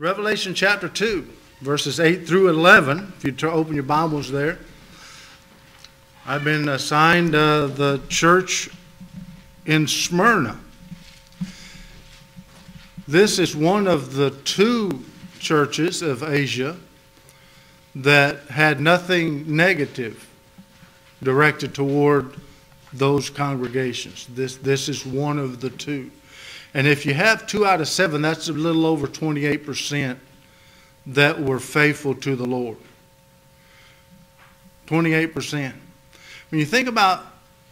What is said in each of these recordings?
Revelation chapter 2, verses 8 through 11. If you open your Bibles there. I've been assigned uh, the church in Smyrna. This is one of the two churches of Asia that had nothing negative directed toward those congregations. This, this is one of the two. And if you have two out of seven, that's a little over 28% that were faithful to the Lord. 28%. When you think about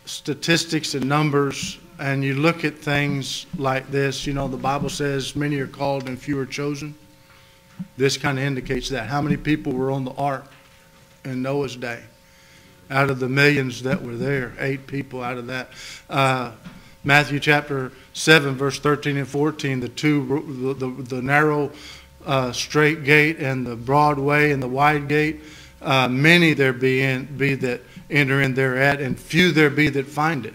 statistics and numbers, and you look at things like this, you know, the Bible says many are called and few are chosen. This kind of indicates that. How many people were on the ark in Noah's day? Out of the millions that were there, eight people out of that. Uh, Matthew chapter 7, verse 13 and 14, the two, the, the, the narrow, uh, straight gate and the broad way and the wide gate, uh, many there be, in, be that enter in thereat, and few there be that find it.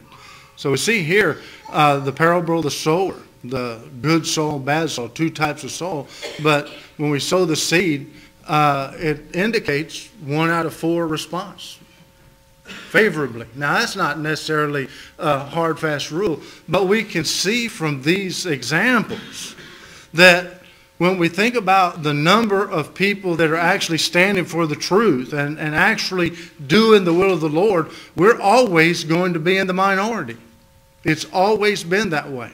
So we see here uh, the parable of the sower, the good soil, bad soil, two types of soil. But when we sow the seed, uh, it indicates one out of four response favorably. Now, that's not necessarily a hard, fast rule, but we can see from these examples that when we think about the number of people that are actually standing for the truth and, and actually doing the will of the Lord, we're always going to be in the minority. It's always been that way.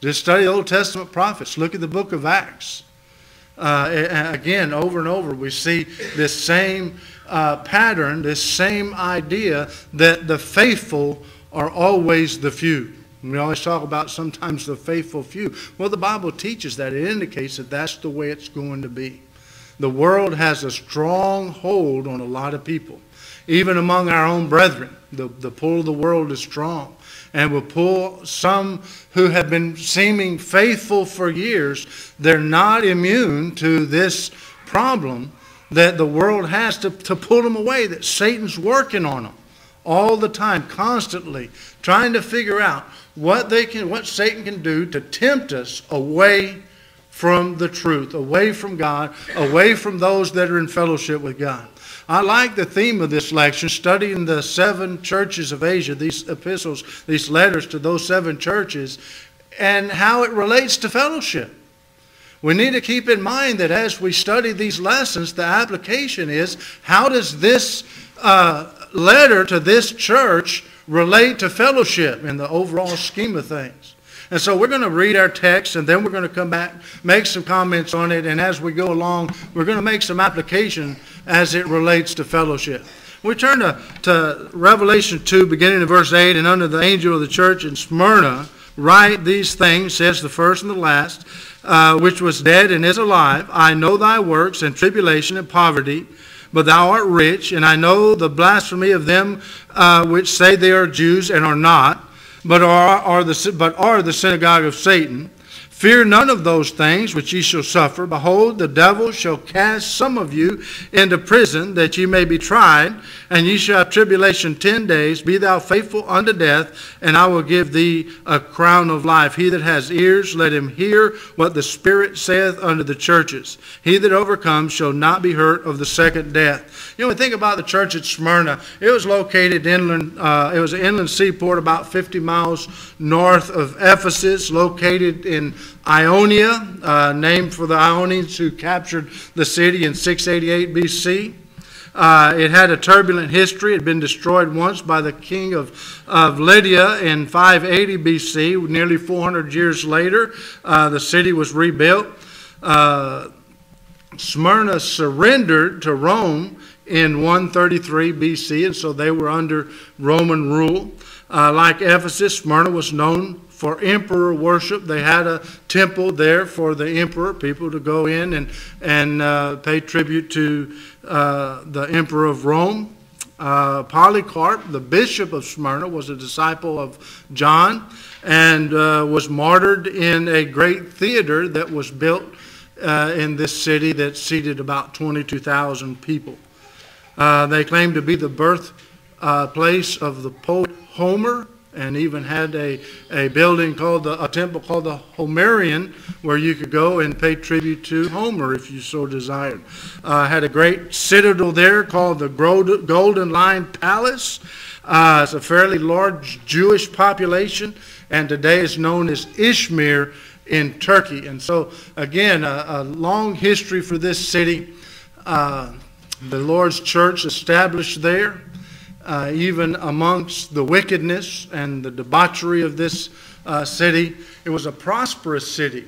Just study Old Testament prophets. Look at the book of Acts. Uh, again, over and over, we see this same uh, pattern, this same idea that the faithful are always the few. We always talk about sometimes the faithful few. Well, the Bible teaches that. It indicates that that's the way it's going to be. The world has a strong hold on a lot of people. Even among our own brethren, the, the pull of the world is strong and will pull some who have been seeming faithful for years. They're not immune to this problem that the world has to, to pull them away, that Satan's working on them all the time, constantly, trying to figure out what they can, what Satan can do to tempt us away from the truth, away from God, away from those that are in fellowship with God. I like the theme of this lecture, studying the seven churches of Asia, these epistles, these letters to those seven churches, and how it relates to fellowship. We need to keep in mind that as we study these lessons, the application is how does this uh, letter to this church relate to fellowship in the overall scheme of things? And so we're going to read our text and then we're going to come back, make some comments on it, and as we go along, we're going to make some application as it relates to fellowship. We turn to, to Revelation 2, beginning in verse 8, and under the angel of the church in Smyrna, write these things, says the first and the last, uh, which was dead and is alive. I know thy works and tribulation and poverty, but thou art rich, and I know the blasphemy of them uh, which say they are Jews and are not, but are, are, the, but are the synagogue of Satan. Fear none of those things which ye shall suffer. Behold, the devil shall cast some of you into prison, that ye may be tried, and ye shall have tribulation ten days. Be thou faithful unto death, and I will give thee a crown of life. He that has ears, let him hear what the Spirit saith unto the churches. He that overcomes shall not be hurt of the second death. You know, think about the church at Smyrna, it was located inland, uh, it was an inland seaport about 50 miles north of Ephesus, located in Ionia, uh, named for the Ionians who captured the city in 688 BC. Uh, it had a turbulent history. It had been destroyed once by the king of, of Lydia in 580 BC. Nearly 400 years later, uh, the city was rebuilt. Uh, Smyrna surrendered to Rome in 133 BC, and so they were under Roman rule. Uh, like Ephesus, Smyrna was known for emperor worship. They had a temple there for the emperor, people to go in and, and uh, pay tribute to uh, the emperor of Rome. Uh, Polycarp, the bishop of Smyrna, was a disciple of John and uh, was martyred in a great theater that was built uh, in this city that seated about 22,000 people. Uh, they claim to be the birthplace of the poet Homer and even had a, a building called the, a temple called the Homerion where you could go and pay tribute to Homer if you so desired. Uh, had a great citadel there called the Golden Lion Palace. Uh, it's a fairly large Jewish population and today is known as Izmir in Turkey. And so, again, a, a long history for this city. Uh, the Lord's church established there uh, even amongst the wickedness and the debauchery of this uh, city. It was a prosperous city.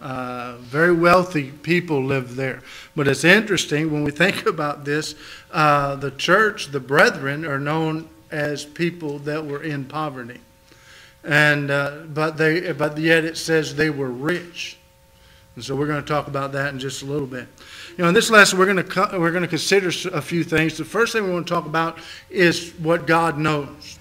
Uh, very wealthy people lived there. But it's interesting when we think about this, uh, the church, the brethren, are known as people that were in poverty. And, uh, but, they, but yet it says they were rich. And so we're going to talk about that in just a little bit. You know, in this lesson, we're going to we're going to consider a few things. The first thing we want to talk about is what God knows.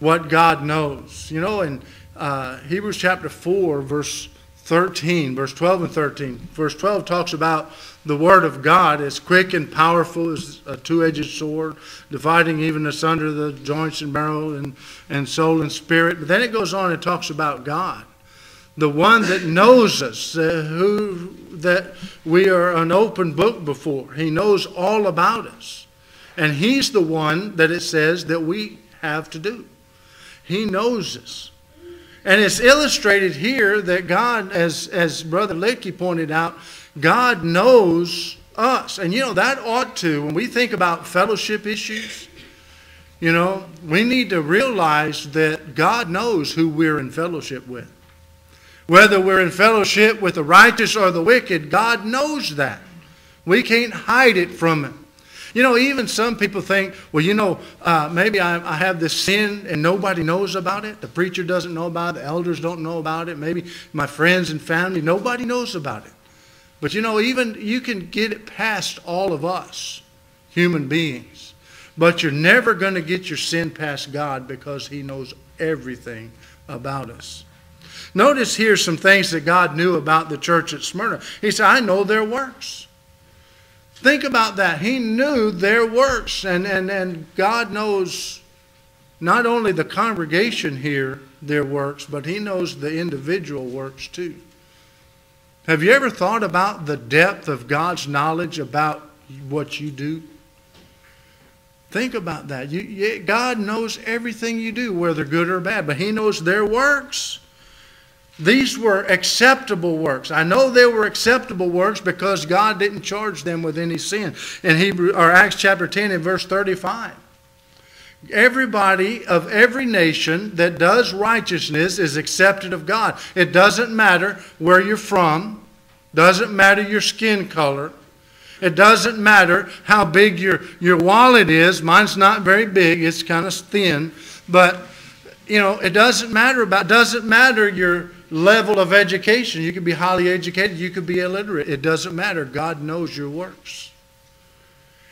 What God knows. You know, in uh, Hebrews chapter four, verse thirteen, verse twelve and thirteen. Verse twelve talks about the word of God is quick and powerful as a two-edged sword, dividing even asunder the joints and marrow and, and soul and spirit. But then it goes on and talks about God the one that knows us, uh, who that we are an open book before. He knows all about us. And he's the one that it says that we have to do. He knows us. And it's illustrated here that God, as, as Brother Licky pointed out, God knows us. And you know, that ought to, when we think about fellowship issues, you know, we need to realize that God knows who we're in fellowship with. Whether we're in fellowship with the righteous or the wicked, God knows that. We can't hide it from Him. You know, even some people think, well, you know, uh, maybe I, I, have this sin and nobody knows about it. The preacher doesn't know about it. The elders don't know about it. Maybe my friends and family, nobody knows about it. But you know, even you can get it past all of us, human beings. But you're never going to get your sin past God because He knows everything about us. Notice here some things that God knew about the church at Smyrna. He said, I know their works. Think about that. He knew their works. And, and, and God knows not only the congregation here, their works, but He knows the individual works too. Have you ever thought about the depth of God's knowledge about what you do? Think about that. You, God knows everything you do, whether good or bad, but He knows their works. These were acceptable works. I know they were acceptable works because God didn't charge them with any sin. In Hebrew or Acts chapter 10 and verse 35. Everybody of every nation that does righteousness is accepted of God. It doesn't matter where you're from, doesn't matter your skin color, it doesn't matter how big your, your wallet is. Mine's not very big, it's kind of thin. But you know, it doesn't matter about doesn't matter your level of education. You could be highly educated, you could be illiterate. It doesn't matter. God knows your works.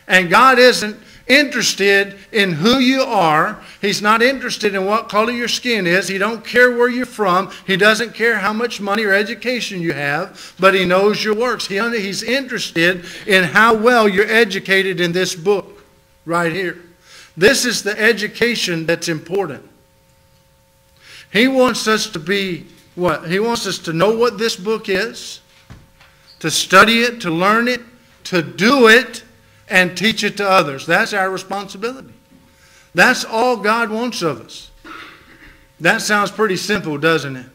And God isn't interested in who you are. He's not interested in what color your skin is. He don't care where you're from. He doesn't care how much money or education you have, but he knows your works. He, he's interested in how well you're educated in this book right here. This is the education that's important. He wants us to be what? He wants us to know what this book is, to study it, to learn it, to do it, and teach it to others. That's our responsibility. That's all God wants of us. That sounds pretty simple, doesn't it?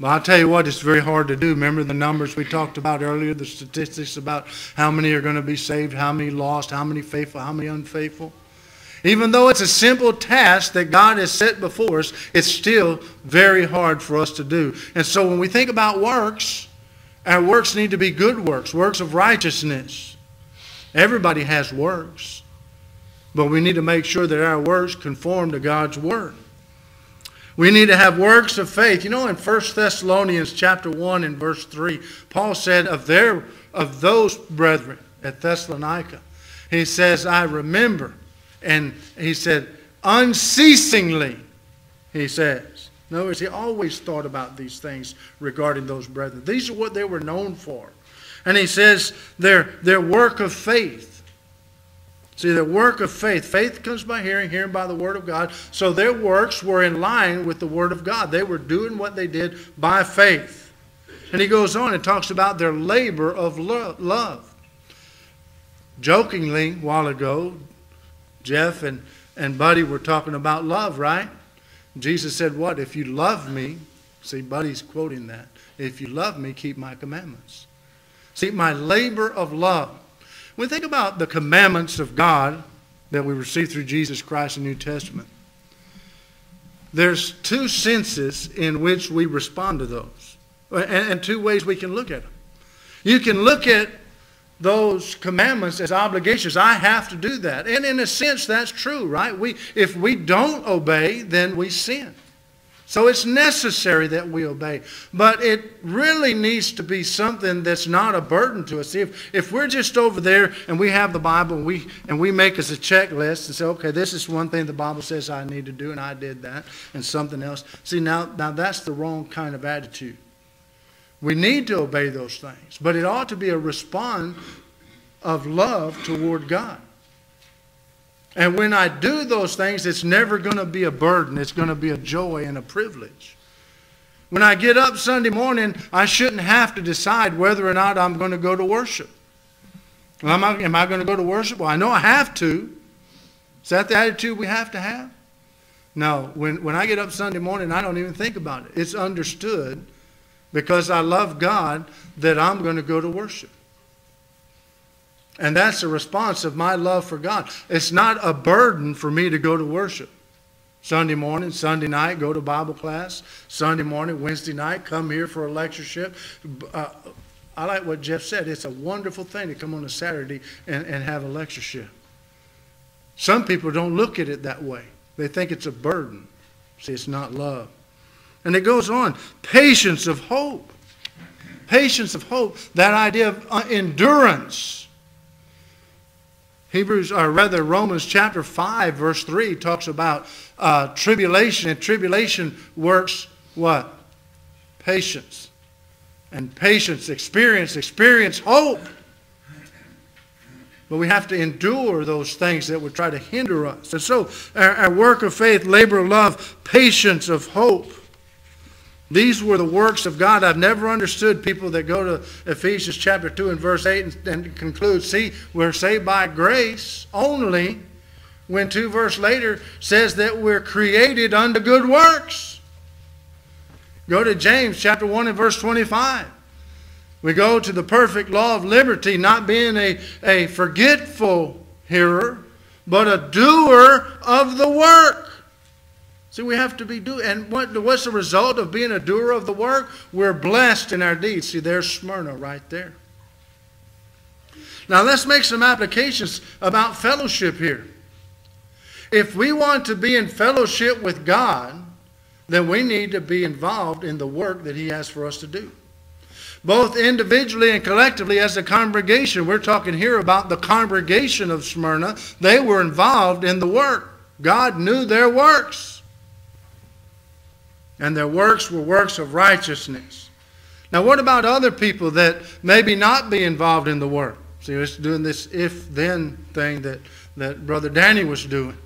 But I'll tell you what, it's very hard to do. Remember the numbers we talked about earlier, the statistics about how many are going to be saved, how many lost, how many faithful, how many unfaithful? Even though it's a simple task that God has set before us, it's still very hard for us to do. And so when we think about works, our works need to be good works, works of righteousness. Everybody has works. But we need to make sure that our works conform to God's word. We need to have works of faith. You know, in 1 Thessalonians chapter 1 and verse 3, Paul said of their of those brethren at Thessalonica, he says, I remember and he said, unceasingly, he says. In other words, he always thought about these things regarding those brethren. These are what they were known for. And he says, their, their work of faith. See, the work of faith. Faith comes by hearing, hearing by the Word of God. So their works were in line with the Word of God. They were doing what they did by faith. And he goes on and talks about their labor of love. Jokingly, a while ago, Jeff and, and Buddy were talking about love, right? Jesus said, What? If you love me, see, Buddy's quoting that. If you love me, keep my commandments. See, my labor of love. When we think about the commandments of God that we receive through Jesus Christ in the New Testament, there's two senses in which we respond to those, and, and two ways we can look at them. You can look at those commandments as obligations. I have to do that. And in a sense, that's true, right? We, if we don't obey, then we sin. So it's necessary that we obey. But it really needs to be something that's not a burden to us. If, if we're just over there and we have the Bible and we, and we make us a checklist and say, okay, this is one thing the Bible says I need to do and I did that and something else. See, now, now that's the wrong kind of attitude. We need to obey those things. But it ought to be a response of love toward God. And when I do those things, it's never going to be a burden. It's going to be a joy and a privilege. When I get up Sunday morning, I shouldn't have to decide whether or not I'm going to go to worship. Am I, am I going to go to worship? Well, I know I have to. Is that the attitude we have to have? No. When, when I get up Sunday morning, I don't even think about it. It's understood because I love God that I'm going to go to worship. And that's a response of my love for God. It's not a burden for me to go to worship. Sunday morning, Sunday night, go to Bible class. Sunday morning, Wednesday night, come here for a lectureship. Uh, I like what Jeff said. It's a wonderful thing to come on a Saturday and, and have a lectureship. Some people don't look at it that way. They think it's a burden. See, it's not love. And it goes on patience of hope. Patience of hope. That idea of uh, endurance. Hebrews, or rather Romans chapter 5, verse 3 talks about uh, tribulation, and tribulation works what? Patience. And patience, experience, experience hope. But we have to endure those things that would try to hinder us. And so, our, our work of faith, labor of love, patience of hope. These were the works of God. I've never understood people that go to Ephesians chapter 2 and verse 8 and, and conclude, see, we're saved by grace only, when two verse later says that we're created unto good works. Go to James chapter 1 and verse 25. We go to the perfect law of liberty, not being a, a forgetful hearer, but a doer of the work. See, we have to be doing, and what, what's the result of being a doer of the work? We're blessed in our deeds. See, there's Smyrna right there. Now, let's make some applications about fellowship here. If we want to be in fellowship with God, then we need to be involved in the work that He has for us to do. Both individually and collectively as a congregation. We're talking here about the congregation of Smyrna. They were involved in the work. God knew their works and their works were works of righteousness. Now, what about other people that maybe not be involved in the work? See, it's doing this if-then thing that, that Brother Danny was doing.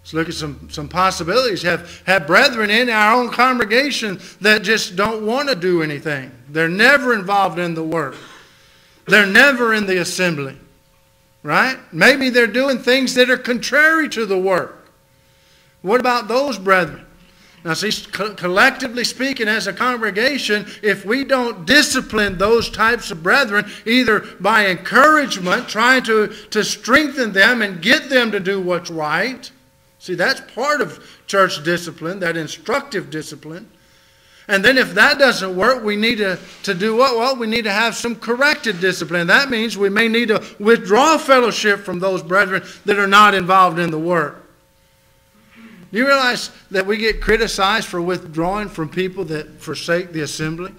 Let's look at some, some possibilities. Have, have brethren in our own congregation that just don't want to do anything. They're never involved in the work. They're never in the assembly. Right? Maybe they're doing things that are contrary to the work. What about those brethren? Now, see, collectively speaking, as a congregation, if we don't discipline those types of brethren, either by encouragement, trying to, to strengthen them and get them to do what's right, see, that's part of church discipline, that instructive discipline. And then if that doesn't work, we need to, to do what? Well, we need to have some corrected discipline. That means we may need to withdraw fellowship from those brethren that are not involved in the work. Do you realize that we get criticized for withdrawing from people that forsake the assembly?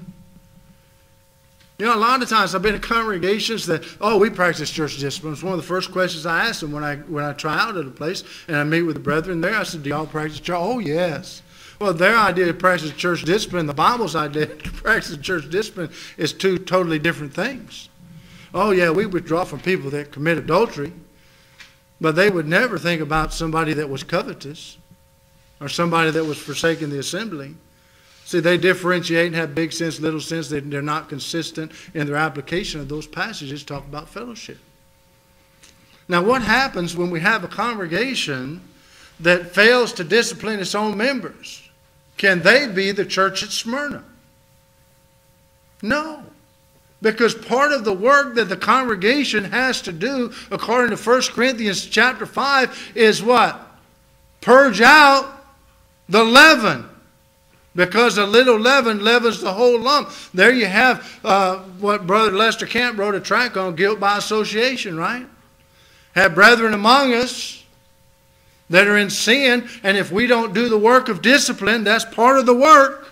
You know, a lot of times I've been in congregations that, oh, we practice church discipline. It's one of the first questions I ask them when I when I try out at a place and I meet with the brethren there. I said, do y'all practice church? Oh, yes. Well, their idea of practice church discipline, the Bible's idea of practice church discipline is two totally different things. Oh, yeah, we withdraw from people that commit adultery. But they would never think about somebody that was covetous or somebody that was forsaking the assembly. See, they differentiate and have big sense, little sense. They, they're not consistent in their application of those passages talk about fellowship. Now, what happens when we have a congregation that fails to discipline its own members? Can they be the church at Smyrna? No. Because part of the work that the congregation has to do, according to 1 Corinthians chapter 5, is what? Purge out the leaven. Because a little leaven leavens the whole lump. There you have uh, what Brother Lester Kamp wrote a track on guilt by association, right? Have brethren among us that are in sin, and if we don't do the work of discipline, that's part of the work,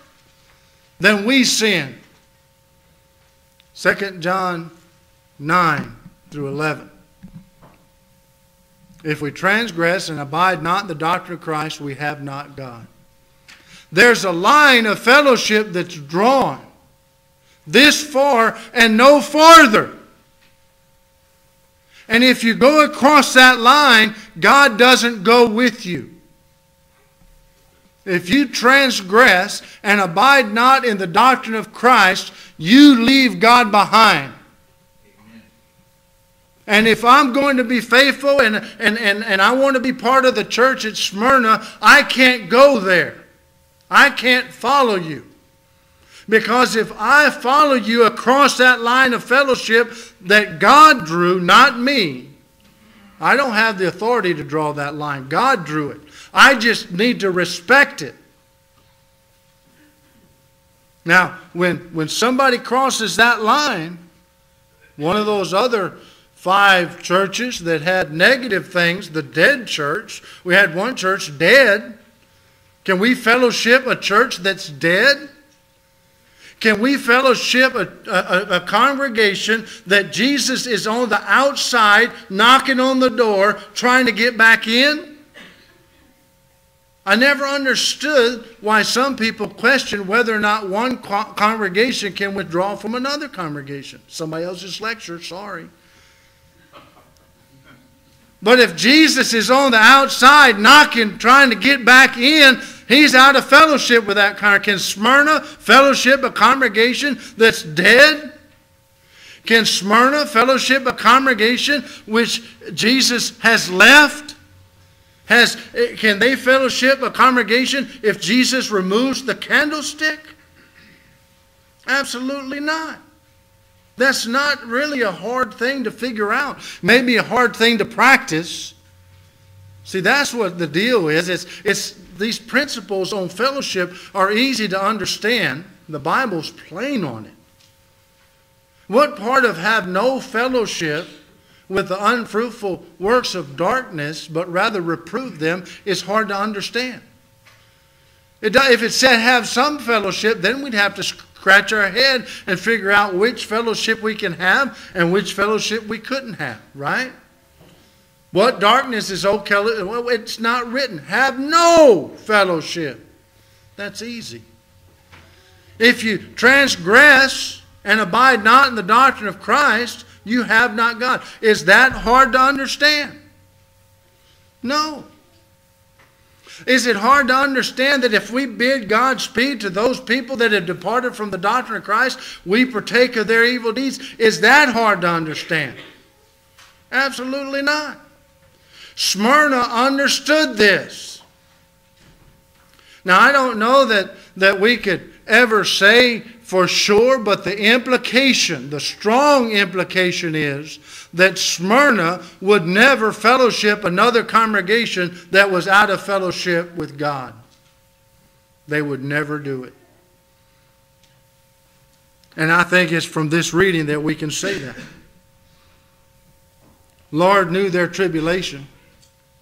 then we sin. 2 John 9 through 11. If we transgress and abide not in the doctrine of Christ, we have not God. There's a line of fellowship that's drawn this far and no farther. And if you go across that line, God doesn't go with you. If you transgress and abide not in the doctrine of Christ, you leave God behind. And if I'm going to be faithful and, and, and, and I want to be part of the church at Smyrna, I can't go there. I can't follow you. Because if I follow you across that line of fellowship that God drew, not me, I don't have the authority to draw that line. God drew it. I just need to respect it. Now, when, when somebody crosses that line, one of those other five churches that had negative things, the dead church, we had one church dead. Can we fellowship a church that's dead? Can we fellowship a, a, a, congregation that Jesus is on the outside, knocking on the door, trying to get back in? I never understood why some people question whether or not one co congregation can withdraw from another congregation. Somebody else's lecture, sorry. But if Jesus is on the outside knocking, trying to get back in, he's out of fellowship with that congregation. Can Smyrna fellowship a congregation that's dead? Can Smyrna fellowship a congregation which Jesus has left? Has, can they fellowship a congregation if Jesus removes the candlestick? Absolutely not. That's not really a hard thing to figure out. Maybe a hard thing to practice. See, that's what the deal is. It's, it's these principles on fellowship are easy to understand. The Bible's plain on it. What part of have no fellowship with the unfruitful works of darkness, but rather reprove them, is hard to understand. It, if it said have some fellowship, then we'd have to scratch our head and figure out which fellowship we can have and which fellowship we couldn't have, right? What darkness is okay? Well, it's not written. Have no fellowship. That's easy. If you transgress and abide not in the doctrine of Christ, you have not God. Is that hard to understand? No. Is it hard to understand that if we bid Godspeed to those people that have departed from the doctrine of Christ, we partake of their evil deeds? Is that hard to understand? Absolutely not. Smyrna understood this. Now, I don't know that, that we could ever say for sure, but the implication, the strong implication is that Smyrna would never fellowship another congregation that was out of fellowship with God. They would never do it. And I think it's from this reading that we can say that. Lord knew their tribulation.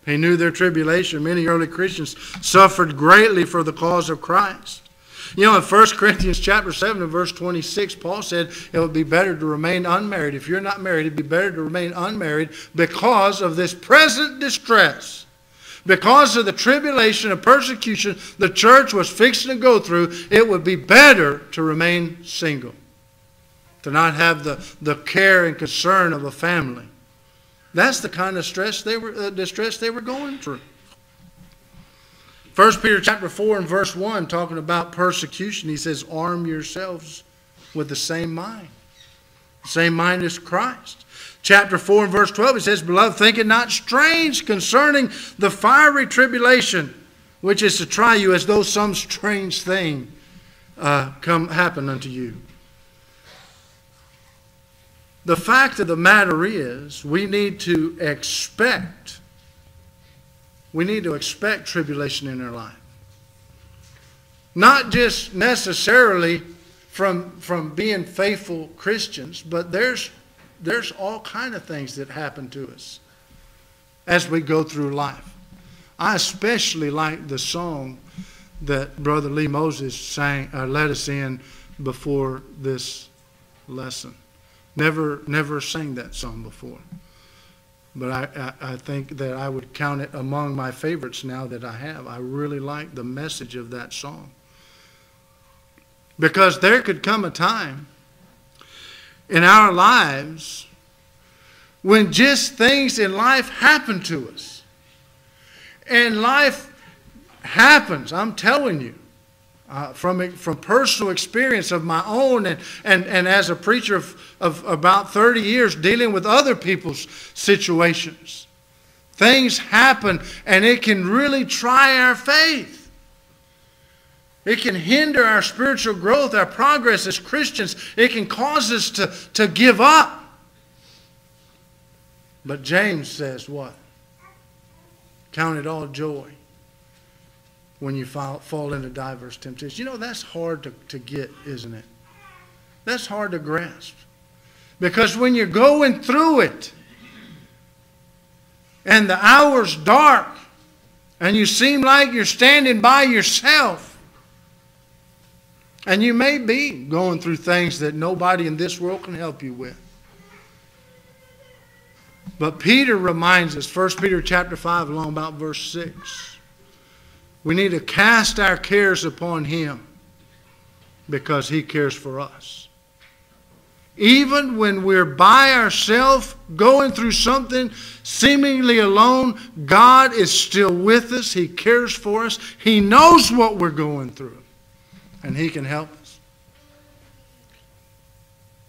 He knew their tribulation. Many early Christians suffered greatly for the cause of Christ. You know, in 1 Corinthians chapter 7 and verse 26, Paul said it would be better to remain unmarried. If you're not married, it'd be better to remain unmarried because of this present distress. Because of the tribulation and persecution the church was fixing to go through, it would be better to remain single. To not have the, the care and concern of a family. That's the kind of stress they were, uh, distress they were going through. 1 Peter chapter 4 and verse 1, talking about persecution, he says, Arm yourselves with the same mind. Same mind as Christ. Chapter 4 and verse 12, he says, Beloved, think it not strange concerning the fiery tribulation which is to try you as though some strange thing uh, come happen unto you. The fact of the matter is, we need to expect we need to expect tribulation in our life. Not just necessarily from, from being faithful Christians, but there's, there's all kind of things that happen to us as we go through life. I especially like the song that Brother Lee Moses sang, uh, led us in before this lesson. Never, never sang that song before but I, I, I, think that I would count it among my favorites now that I have. I really like the message of that song. Because there could come a time in our lives when just things in life happen to us. And life happens, I'm telling you uh, from, from personal experience of my own and, and, and as a preacher of, of about 30 years dealing with other people's situations. Things happen and it can really try our faith. It can hinder our spiritual growth, our progress as Christians. It can cause us to, to give up. But James says what? Count it all joy when you fall, fall into diverse temptations. You know, that's hard to, to get, isn't it? That's hard to grasp. Because when you're going through it and the hour's dark and you seem like you're standing by yourself, and you may be going through things that nobody in this world can help you with. But Peter reminds us, 1 Peter chapter 5, along about verse 6. We need to cast our cares upon Him because He cares for us. Even when we're by ourselves going through something seemingly alone, God is still with us. He cares for us. He knows what we're going through, and He can help us.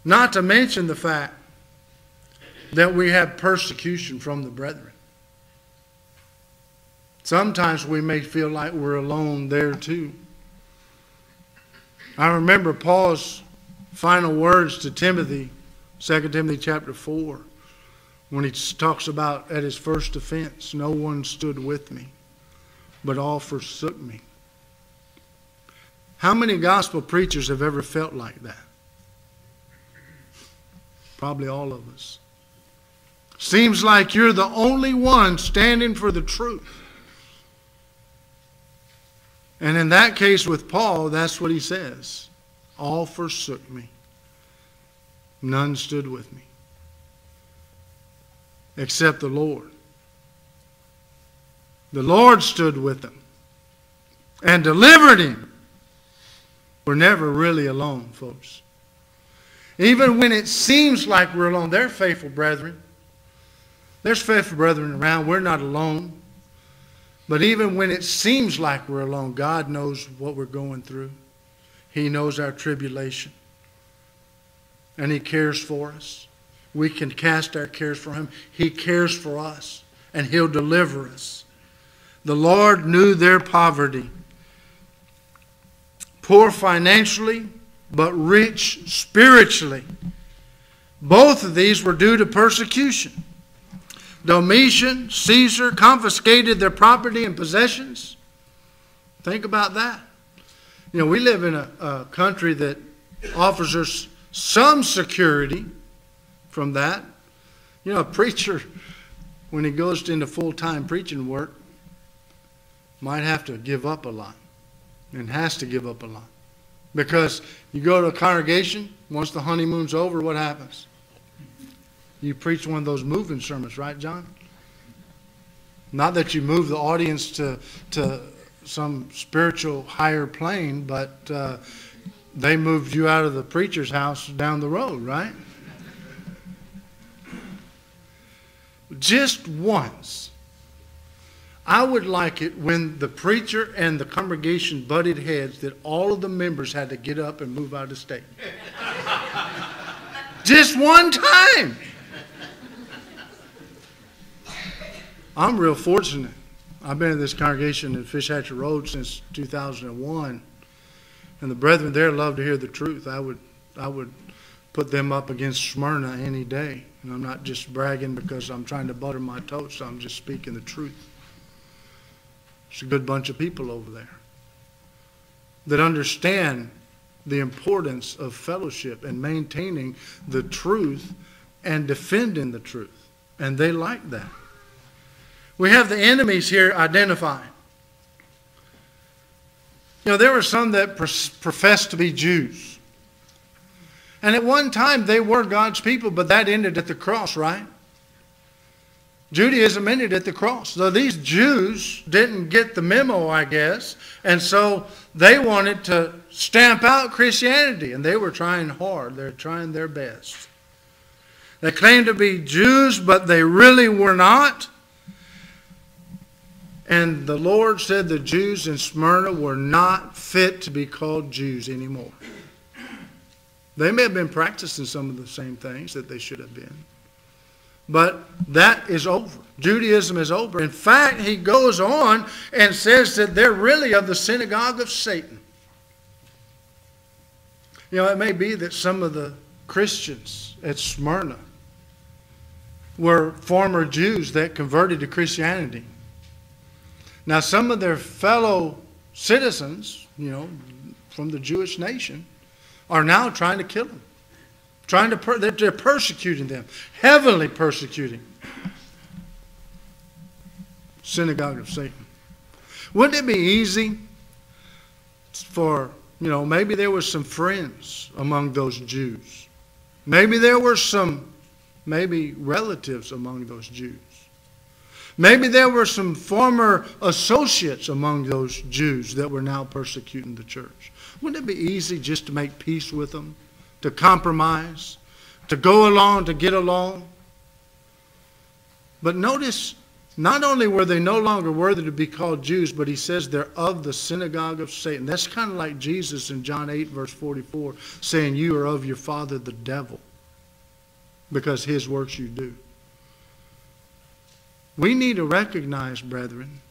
Not to mention the fact that we have persecution from the brethren. Sometimes we may feel like we're alone there too. I remember Paul's final words to Timothy, 2 Timothy chapter 4, when he talks about at his first offense, no one stood with me, but all forsook me. How many gospel preachers have ever felt like that? Probably all of us. Seems like you're the only one standing for the truth. And in that case with Paul, that's what he says All forsook me, none stood with me, except the Lord. The Lord stood with him and delivered him. We're never really alone, folks. Even when it seems like we're alone, they're faithful brethren. There's faithful brethren around. We're not alone. But even when it seems like we're alone, God knows what we're going through. He knows our tribulation. And He cares for us. We can cast our cares for Him. He cares for us, and He'll deliver us. The Lord knew their poverty. Poor financially, but rich spiritually. Both of these were due to persecution. Domitian, Caesar confiscated their property and possessions. Think about that. You know, we live in a, a country that offers us some security from that. You know, a preacher, when he goes into full time preaching work, might have to give up a lot and has to give up a lot. Because you go to a congregation, once the honeymoon's over, what happens? You preach one of those moving sermons, right, John? Not that you move the audience to, to some spiritual higher plane, but uh, they moved you out of the preacher's house down the road, right? just once, I would like it when the preacher and the congregation butted heads that all of the members had to get up and move out of state. just one time. I'm real fortunate. I've been in this congregation in Fish Hatcher Road since 2001, and the brethren there love to hear the truth. I would, I would put them up against Smyrna any day, and I'm not just bragging because I'm trying to butter my toast. I'm just speaking the truth. It's a good bunch of people over there that understand the importance of fellowship and maintaining the truth and defending the truth, and they like that. We have the enemies here identified. You know, there were some that professed to be Jews. And at one time they were God's people, but that ended at the cross, right? Judaism ended at the cross. So these Jews didn't get the memo, I guess, and so they wanted to stamp out Christianity, and they were trying hard. They're trying their best. They claimed to be Jews, but they really were not. And the Lord said the Jews in Smyrna were not fit to be called Jews anymore. They may have been practicing some of the same things that they should have been. But that is over. Judaism is over. In fact, he goes on and says that they're really of the synagogue of Satan. You know, it may be that some of the Christians at Smyrna were former Jews that converted to Christianity. Now, some of their fellow citizens, you know, from the Jewish nation, are now trying to kill them. Trying to, per- they're persecuting them, heavily persecuting. Synagogue of Satan. Wouldn't it be easy for, you know, maybe there were some friends among those Jews. Maybe there were some, maybe relatives among those Jews. Maybe there were some former associates among those Jews that were now persecuting the church. Wouldn't it be easy just to make peace with them, to compromise, to go along, to get along? But notice, not only were they no longer worthy to be called Jews, but he says they're of the synagogue of Satan. That's kind of like Jesus in John 8, verse 44, saying, You are of your father, the devil, because his works you do. We need to recognize, brethren,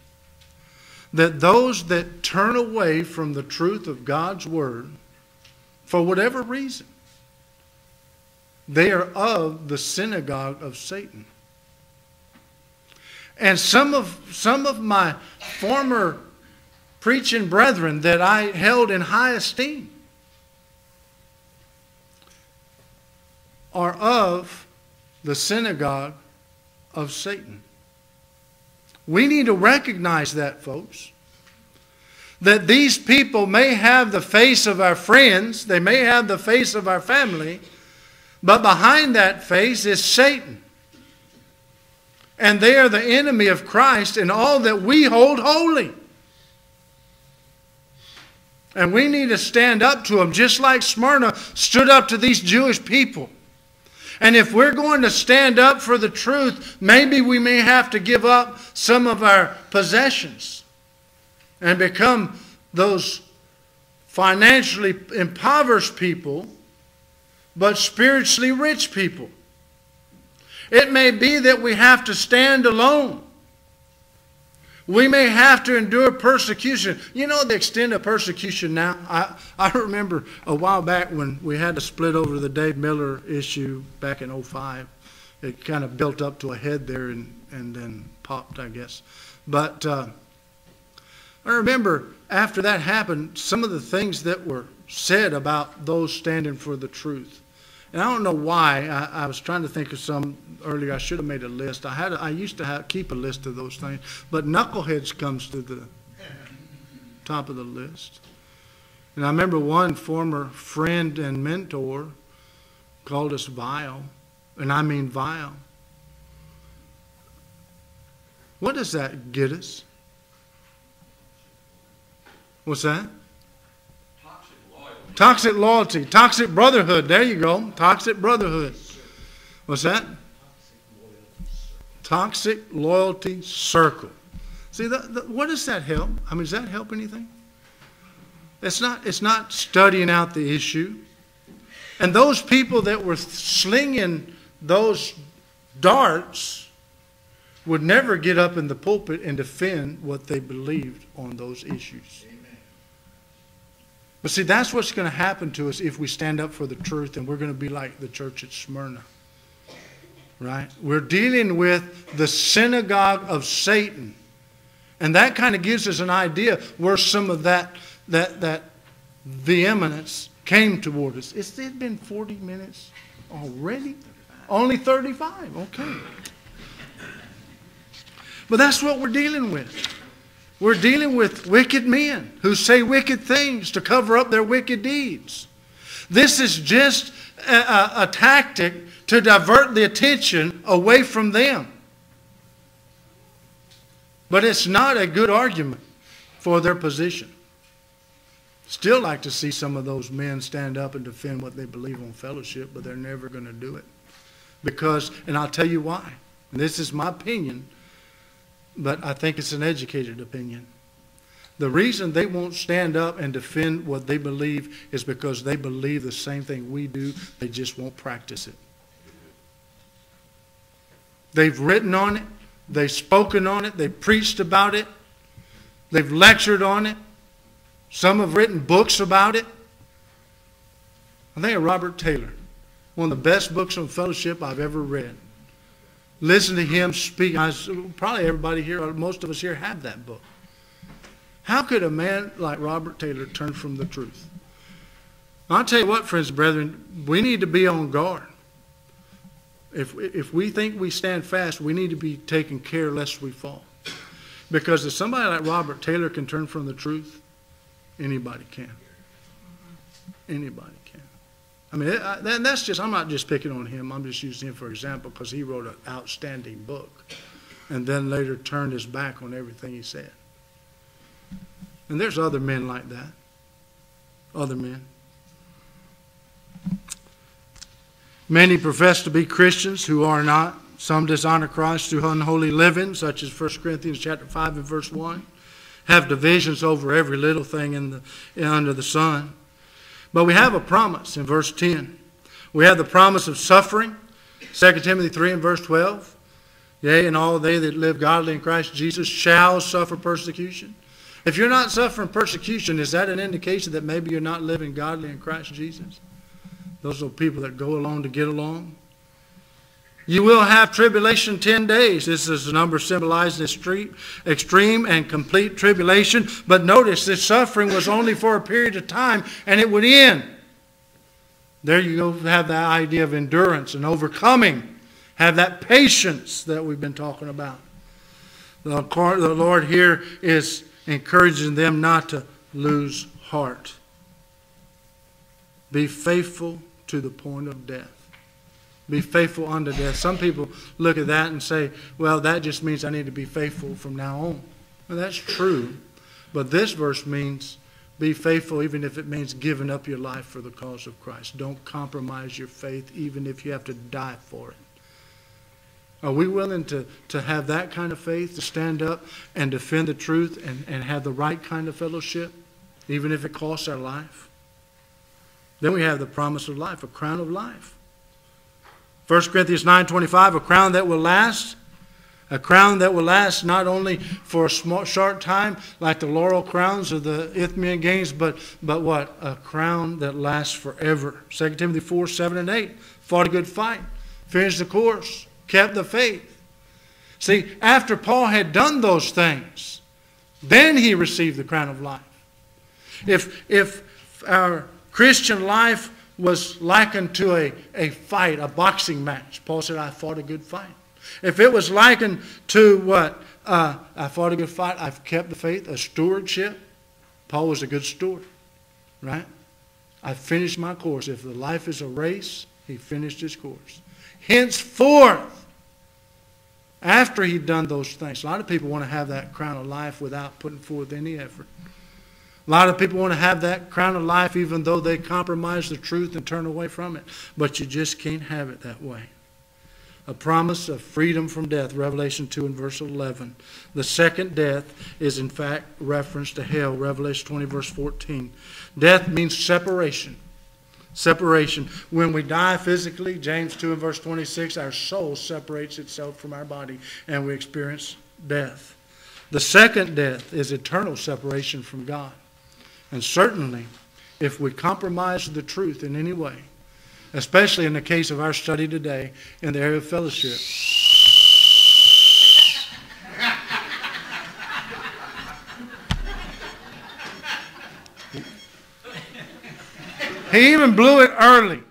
that those that turn away from the truth of God's Word, for whatever reason, they are of the synagogue of Satan. And some of, some of my former preaching brethren that I held in high esteem are of the synagogue of Satan. We need to recognize that, folks. That these people may have the face of our friends, they may have the face of our family, but behind that face is Satan. And they are the enemy of Christ and all that we hold holy. And we need to stand up to them, just like Smyrna stood up to these Jewish people. And if we're going to stand up for the truth, maybe we may have to give up some of our possessions and become those financially impoverished people, but spiritually rich people. It may be that we have to stand alone. We may have to endure persecution. You know the extent of persecution now? I, I remember a while back when we had to split over the Dave Miller issue back in 05. It kind of built up to a head there and, and then popped, I guess. But uh, I remember after that happened, some of the things that were said about those standing for the truth. And I don't know why. I, I, was trying to think of some earlier. I should have made a list. I had. A, I used to have, keep a list of those things, but knuckleheads comes to the top of the list. And I remember one former friend and mentor called us vile, and I mean vile. What does that get us? What's that? Toxic loyalty, toxic brotherhood. There you go. Toxic brotherhood. What's that? Toxic loyalty circle. See, the, the, what does that help? I mean, does that help anything? It's not, it's not studying out the issue. And those people that were slinging those darts would never get up in the pulpit and defend what they believed on those issues. But see, that's what's going to happen to us if we stand up for the truth and we're going to be like the church at Smyrna. Right? We're dealing with the synagogue of Satan. And that kind of gives us an idea where some of that, that, that vehemence came toward us. It's it been 40 minutes already? Only 35. Okay. But that's what we're dealing with. We're dealing with wicked men who say wicked things to cover up their wicked deeds. This is just a, a, a tactic to divert the attention away from them. But it's not a good argument for their position. Still like to see some of those men stand up and defend what they believe on fellowship, but they're never going to do it. Because, and I'll tell you why. This is my opinion, but I think it's an educated opinion. The reason they won't stand up and defend what they believe is because they believe the same thing we do, they just won't practice it. They've written on it, they've spoken on it, they've preached about it, they've lectured on it, some have written books about it. I think of Robert Taylor, one of the best books on fellowship I've ever read. Listen to him speak. Probably everybody here, most of us here, have that book. How could a man like Robert Taylor turn from the truth? I'll tell you what, friends and brethren, we need to be on guard. If, if we think we stand fast, we need to be taking care lest we fall. Because if somebody like Robert Taylor can turn from the truth, Anybody can. Anybody. I mean, I, that's just, I'm not just picking on him. I'm just using him for example because he wrote an outstanding book and then later turned his back on everything he said. And there's other men like that. Other men. Many profess to be Christians who are not. Some dishonor Christ through unholy living, such as 1 Corinthians chapter 5 and verse 1 have divisions over every little thing in the, in, under the sun. But we have a promise in verse 10. We have the promise of suffering, 2 Timothy 3 and verse 12. Yea, and all they that live godly in Christ Jesus shall suffer persecution. If you're not suffering persecution, is that an indication that maybe you're not living godly in Christ Jesus? Those are people that go along to get along. You will have tribulation 10 days. This is the number symbolized extreme, extreme and complete tribulation. But notice this suffering was only for a period of time and it would end. There you go, have that idea of endurance and overcoming. Have that patience that we've been talking about. The Lord here is encouraging them not to lose heart. Be faithful to the point of death. Be faithful unto death. Some people look at that and say, well, that just means I need to be faithful from now on. Well, that's true. But this verse means be faithful even if it means giving up your life for the cause of Christ. Don't compromise your faith even if you have to die for it. Are we willing to, to have that kind of faith, to stand up and defend the truth and, and have the right kind of fellowship, even if it costs our life? Then we have the promise of life, a crown of life. 1 Corinthians 9.25, a crown that will last. A crown that will last not only for a small, short time, like the laurel crowns of the Isthmian Games, but, but what? A crown that lasts forever. 2 Timothy 4, 7, and 8. Fought a good fight, finished the course, kept the faith. See, after Paul had done those things, then he received the crown of life. If, if our Christian life was likened to a, a fight, a boxing match. Paul said, I fought a good fight. If it was likened to what? Uh, I fought a good fight, I've kept the faith, a stewardship. Paul was a good steward, right? I finished my course. If the life is a race, he finished his course. Henceforth, after he'd done those things, a lot of people want to have that crown of life without putting forth any effort. A lot of people want to have that crown of life even though they compromise the truth and turn away from it. But you just can't have it that way. a promise of freedom from death, Revelation 2 and verse 11. The second death is, in fact, reference to hell, Revelation 20, verse 14. Death means separation. Separation. When we die physically, James 2 and verse 26, our soul separates itself from our body and we experience death. The second death is eternal separation from God. And certainly, if we compromise the truth in any way, especially in the case of our study today in the area of fellowship, He even blew it early.